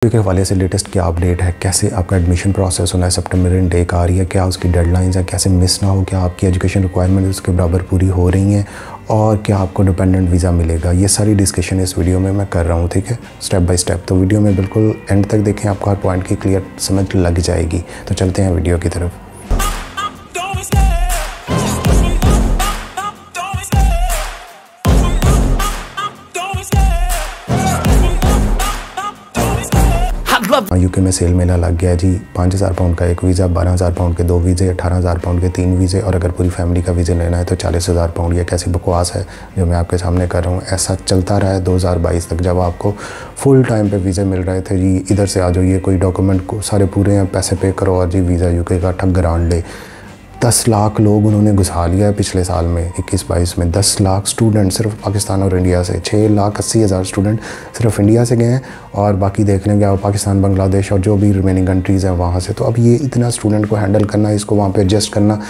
के हवाले से लेटेस्ट क्या अपडेट है? कैसे आपका एडमिशन प्रोसेस होना है? सितंबर इनटेक आ रही है। क्या उसकी डेडलाइंस है? कैसे मिस ना हो? क्या आपकी एजुकेशन रिक्वायरमेंट उसके बराबर पूरी हो रही हैं? और क्या आपको डिपेंडेंट वीज़ा मिलेगा? ये सारी डिस्कशन इस वीडियो में मैं कर रहा हूँ, ठीक है? स्टेप बाय स्टेप तो वीडियो में बिल्कुल एंड तक देखें, आपको हर पॉइंट की क्लियर समझ लग जाएगी। तो चलते हैं वीडियो की तरफ़। यूके में सेल मेला लग गया जी। पाँच हज़ार पाउंड का एक वीज़ा बारह हज़ार पाउंड के दो वीज़े अठारह हज़ार पाउंड के तीन वीज़े और अगर पूरी फैमिली का वीज़ा लेना है तो चालीस हज़ार पाउंड यह कैसी बकवास है जो मैं आपके सामने कर रहा हूँ। ऐसा चलता रहा है दो हज़ार बाईस तक जब आपको फुल टाइम पर वीज़े मिल रहे थे जी। इधर से आ जाइए कोई डॉक्यूमेंट को सारे पूरे हैं, पैसे पे करो और जी वीज़ा यूके का ठग ग्रांड ले। दस लाख लोग उन्होंने घुसा लिया है पिछले साल में, इक्कीस बाईस में। दस लाख स्टूडेंट सिर्फ़ पाकिस्तान और इंडिया से छः लाख अस्सी हज़ार स्टूडेंट सिर्फ़ इंडिया से गए हैं और बाकी देख लेंगे पाकिस्तान, बांग्लादेश और जो भी रिमेनिंग कंट्रीज़ हैं वहाँ से। तो अब ये इतना स्टूडेंट को हैंडल करना, इसको वहाँ पर एडजस्ट करना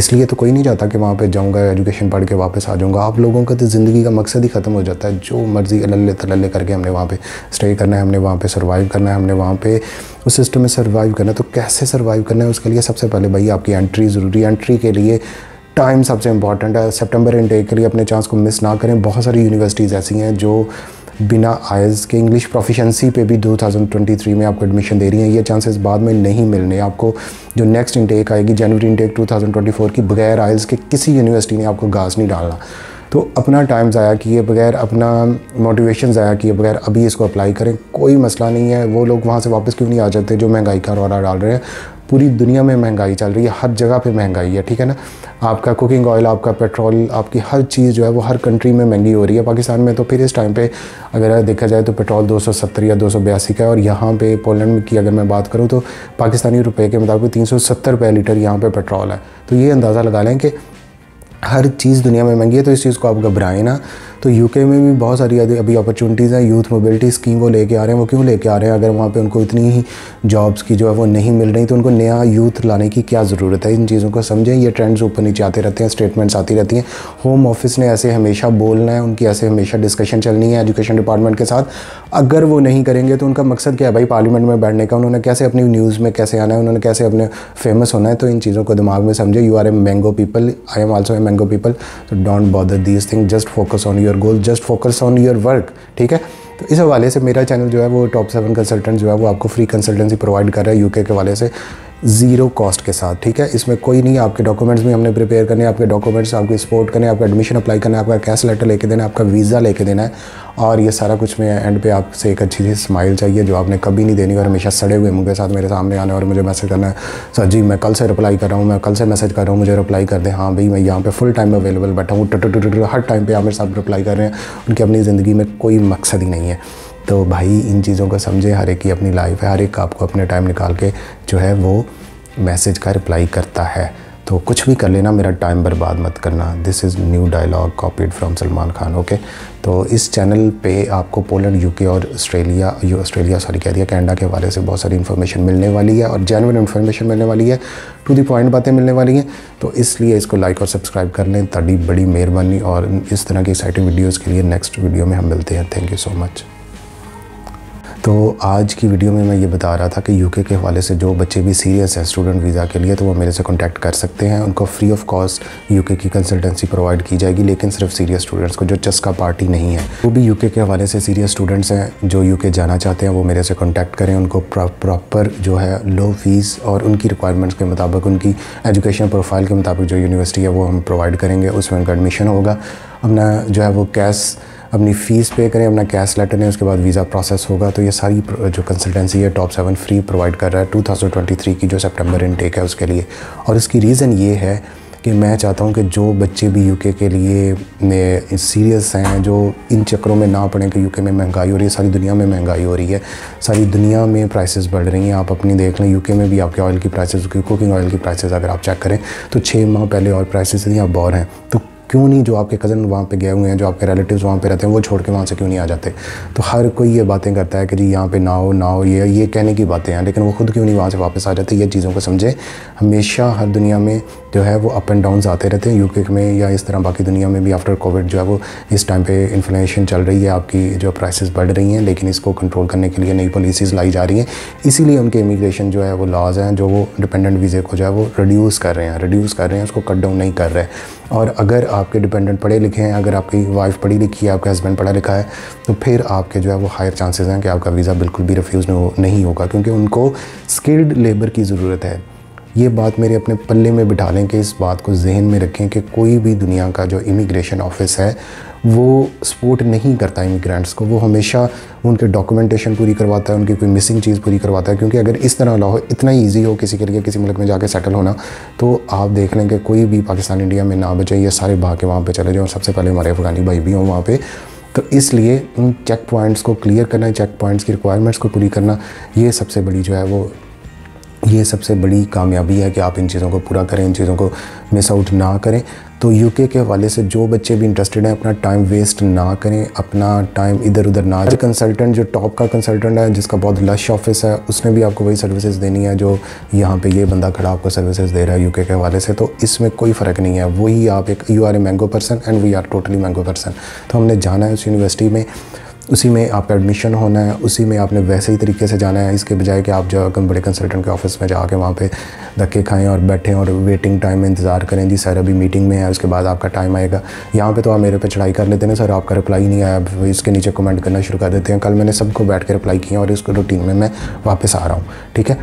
इसलिए तो कोई नहीं चाहता कि वहाँ पे जाऊँगा एजुकेशन पढ़ के वापस आ जाऊँगा। आप लोगों का तो ज़िंदगी का मकसद ही ख़त्म हो जाता है। जो मर्ज़ी अल्ले तल्ले करके हमने वहाँ पे स्टे करना है, हमने वहाँ पे सर्वाइव करना है, हमने वहाँ पे उस सिस्टम में सर्वाइव करना है तो कैसे सर्वाइव करना है उसके लिए सबसे पहले भाई आपकी एंट्री ज़रूरी एंट्री के लिए टाइम सबसे इंपॉर्टेंट है। सेप्टेम्बर इनटेक के लिए अपने चांस को मिस ना करें। बहुत सारी यूनिवर्सिटीज़ ऐसी हैं जो बिना आयज़ के इंग्लिश प्रोफिशेंसी पे भी 2023 में आपको एडमिशन दे रही हैं। ये चांसेस बाद में नहीं मिलने। आपको जो नेक्स्ट इंटेक आएगी जनवरी इंटेक 2024 की, बगैर आयल्स के किसी यूनिवर्सिटी ने आपको घास नहीं डालना। तो अपना टाइम ज़ाया किए बगैर, अपना मोटिवेशन ज़ाया किए बगैर अभी इसको अप्लाई करें। कोई मसला नहीं है। वो लोग वहाँ से वापस क्यों नहीं आ जाते जो महँगाई का रौरा डाल रहे हैं? पूरी दुनिया में महँगाई चल रही है, हर जगह पे महँगाई है, ठीक है ना? आपका कुकिंग ऑयल आपका पेट्रोल आपकी हर चीज़ जो है वो हर कंट्री में महँगी हो रही है। पाकिस्तान में तो फिर इस टाइम पे अगर देखा जाए तो पेट्रोल 270 या दो सौ बयासी का है, और यहाँ पे पोलैंड की अगर मैं बात करूँ तो पाकिस्तानी रुपये के मुताबिक तीन सौ लीटर यहाँ पर पेट्रोल है। तो ये अंदाज़ा लगा लें कि हर चीज़ दुनिया में महँगी है तो इस चीज़ को आप घबराएँ ना। तो यूके में भी बहुत सारी अभी अपॉर्चुनिटीज़ हैं यूथ मोबिलिटी स्कीम वो लेके आ रहे हैं, वो क्यों लेके आ रहे हैं? अगर वहाँ पे उनको इतनी ही जॉब्स की जो है वो नहीं मिल रही तो उनको नया यूथ लाने की क्या ज़रूरत है? इन चीज़ों को समझें, ये ट्रेंड्स ऊपर नीचे आते रहते हैं स्टेटमेंट्स आती रहती हैं। होम ऑफ़िस ने ऐसे हमेशा बोलना है, उनकी ऐसे हमेशा डिस्कशन चलनी है एजुकेशन डिपार्टमेंट के साथ। अगर वो नहीं करेंगे तो उनका मकसद क्या है भाई पार्लियामेंट में बैठने का? उन्होंने कैसे अपनी न्यूज़ में कैसे आना है? उन्होंने कैसे अपने फ़ेमस होना है? तो इन चीज़ों को दिमाग में समझे। You are a mango people I am also a mango people तो don't bother these thing just focus on your goal just focus on your work ठीक है? तो इस हवाले से मेरा चैनल जो है वो टॉप सेवन कंसल्टेंट जो है वो आपको फ्री कंसल्टेंसी प्रोवाइड कर रहा है यूके के वाले से। ज़ीरो कॉस्ट के साथ, ठीक है? इसमें कोई नहीं आपके डॉक्यूमेंट्स भी हमने प्रिपेयर करने आपके डॉक्यूमेंट्स, आपकी सपोर्ट करने आपका एडमिशन अप्लाई करना आपका कैश लेटर लेके देना आपका वीज़ा लेके देना है, और ये सारा कुछ मैं एंड पे आपसे एक अच्छी सी स्माइल चाहिए जो आपने कभी नहीं देनी और हमेशा सड़े हुए मुँह के साथ मेरे सामने आना और मुझे मैसेज करना है, सर जी, मैं कल से रिप्लाई कर रहा हूँ, मैं कल से मैसेज कर रहा हूँ, मुझे रिप्लाई कर दें। हाँ भाई, मैं यहाँ पे फुल टाइम अवेलेबल बैठा हूँ हर टाइम पर आप मेरे साथ रिप्लाई कर रहे हैं, उनकी अपनी ज़िंदगी में कोई मकसद ही नहीं है। तो भाई इन चीज़ों को समझे, हर एक की अपनी लाइफ है, हर एक आपको अपने टाइम निकाल के जो है वो मैसेज का रिप्लाई करता है। तो कुछ भी कर लेना, मेरा टाइम बर्बाद मत करना। This is new dialogue copied from Salman Khan okay तो इस चैनल पे आपको पोलैंड यूके और ऑस्ट्रेलिया यू ऑस्ट्रेलिया सॉरी कह दिया कैनेडा के हवाले से बहुत सारी इन्फॉर्मेशन मिलने वाली है और जेनवन इन्फॉर्मेशन मिलने वाली है। टू दी पॉइंट बातें मिलने वाली हैं। तो इसलिए इसको लाइक और सब्सक्राइब कर लें तड़ी बड़ी मेहरबानी और इस तरह की एक्साइटिंग वीडियोज़ के लिए नेक्स्ट वीडियो में हम मिलते हैं। थैंक यू सो मच तो आज की वीडियो में मैं ये बता रहा था कि यूके के हवाले से जो बच्चे भी सीरियस हैं स्टूडेंट वीज़ा के लिए तो वो मेरे से कांटेक्ट कर सकते हैं। उनको फ्री ऑफ़ कॉस्ट यूके की कंसल्टेंसी प्रोवाइड की जाएगी, लेकिन सिर्फ़ सीरियस स्टूडेंट्स को, जो चस्का पार्टी नहीं है। वो भी यूके के हवाले से सीरियस स्टूडेंट्स हैं, जो यूके जाना चाहते हैं, वो मेरे से कॉन्टैक्ट करें। उनको प्रॉपर जो है लो फ़ीस और उनकी रिक्वायरमेंट्स के मुताबिक, उनकी एजुकेशन प्रोफ़ाइल के मुताबिक जो यूनिवर्सिटी है, वो हम प्रोवाइड करेंगे। उसमें उनका एडमिशन होगा। अपना जो है वो कैश अपनी फ़ीस पे करें, अपना कैश लेटर लें, उसके बाद वीज़ा प्रोसेस होगा। तो ये सारी जो कंसल्टेंसी है टॉप सेवन फ्री प्रोवाइड कर रहा है 2023 की जो सितंबर इनटेक है उसके लिए। और इसकी रीज़न ये है कि मैं चाहता हूँ कि जो बच्चे भी यूके के लिए सीरियस हैं, जो इन चक्रों में ना पड़ें कि यूके में महँगाई हो रही है, सारी दुनिया में महँगाई हो रही है, सारी दुनिया में प्राइसेस बढ़ रही हैं। आप अपनी देख लें यूके में भी आपके ऑयल की प्राइसेस कुकिंग ऑयल की प्राइसेस अगर आप चेक करें तो छः माह पहले और प्राइसेस थी, अब और हैं। तो क्यों नहीं जो आपके कज़न वहाँ पे गए हुए हैं, जो आपके रिलेटिव्स वहाँ पे रहते हैं, वो छोड़ के वहाँ से क्यों नहीं आ जाते? तो हर कोई ये बातें करता है कि जी यहाँ पे ना हो ना हो, ये ये कहने की बातें हैं, लेकिन वो खुद क्यों नहीं वहाँ से वापस आ जाते? ये चीज़ों को समझे। हमेशा हर दुनिया में जो है वो अप एंड डाउन आते रहते हैं यूके में या इस तरह बाकी दुनिया में भी आफ्टर कोविड जो है वो इस टाइम पर इन्फ्लेशन चल रही है, आपकी जो प्राइसेस बढ़ रही हैं, लेकिन इसको कंट्रोल करने के लिए नई पॉलिसीज़ लाई जा रही हैं। इसीलिए उनके इमिग्रेशन जो है वो लॉज हैं, जो वो डिपेंडेंट वीज़े को जो है वो रिड्यूस कर रहे हैं रिड्यूस कर रहे हैं, उसको कट डाउन नहीं कर रहे और अगर आपके डिपेंडेंट पढ़े लिखे हैं, अगर आपकी वाइफ पढ़ी लिखी है, आपका हस्बैंड पढ़ा लिखा है तो फिर आपके जो है वो हायर चांसेस हैं कि आपका वीज़ा बिल्कुल भी रिफ्यूज़ नहीं होगा, क्योंकि उनको स्किल्ड लेबर की ज़रूरत है। ये बात मेरे अपने पल्ले में बिठा लें कि इस बात को जहन में रखें कि कोई भी दुनिया का जो इमिग्रेशन ऑफ़िस है वो सपोर्ट नहीं करता इमिग्रेंट्स को। वो हमेशा उनके डॉक्यूमेंटेशन पूरी करवाता है, उनकी कोई मिसिंग चीज़ पूरी करवाता है। क्योंकि अगर इस तरह लॉ इतना ईजी हो किसी के लिए, किसी मुल्क में जाके सेटल होना तो आप देख लें कि कोई भी पाकिस्तान, इंडिया में ना बचे, ये सारे भाग के वहाँ पर चले और सबसे पहले हमारे अफगानी भाई भी हों वहाँ पर तो इसलिए उन चेक पॉइंट्स को क्लियर करना चेक पॉइंट्स की रिक्वायरमेंट्स को पूरी करना, ये सबसे बड़ी जो है वो ये सबसे बड़ी कामयाबी है कि आप इन चीज़ों को पूरा करें, इन चीज़ों को मिस आउट ना करें। तो यूके के हवाले से जो बच्चे भी इंटरेस्टेड हैं, अपना टाइम वेस्ट ना करें, अपना टाइम इधर उधर ना जो कंसल्टेंट जो टॉप का कंसल्टेंट है, जिसका बहुत लश ऑफ़िस है, उसने भी आपको वही सर्विसेज़ देनी है, जो यहाँ पे ये बंदा खड़ा आपको सर्विसेज़ दे रहा है यूके के हवाले से। तो इसमें कोई फ़र्क नहीं है। वही आप एक you are a mango person and we are totally mango person तो हमने जाना है उस यूनिवर्सिटी में। उसी में आपका एडमिशन होना है, उसी में आपने वैसे ही तरीके से जाना है। इसके बजाय कि आप जो बड़े कंसल्टेंट के ऑफ़िस में जाके वहाँ पे धक्के खाएँ और बैठें और वेटिंग टाइम में इंतज़ार करें। जी सर अभी मीटिंग में है, उसके बाद आपका टाइम आएगा। यहाँ पे तो आप मेरे पे चढ़ाई कर लेते हैं सर आपका रिप्लाई नहीं आया इसके नीचे कमेंट करना शुरू कर देते हैं। कल मैंने सबको बैठ के रिप्लाई किया और इसको रूटीन में मैं वापस आ रहा हूँ, ठीक है?